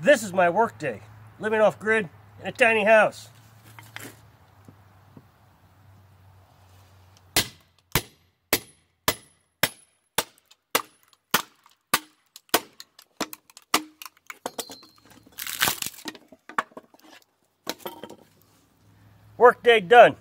This is my workday, living off grid in a tiny house. Workday done.